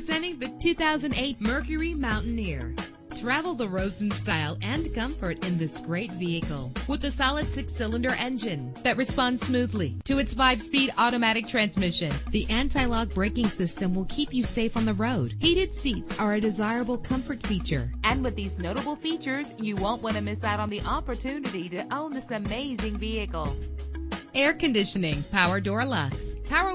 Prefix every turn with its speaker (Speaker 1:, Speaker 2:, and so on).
Speaker 1: Presenting the 2008 Mercury Mountaineer. Travel the roads in style and comfort in this great vehicle with a solid six cylinder engine that responds smoothly to its five speed automatic transmission. The anti lock braking system will keep you safe on the road. Heated seats are a desirable comfort feature. And with these notable features, you won't want to miss out on the opportunity to own this amazing vehicle air conditioning, power door locks, power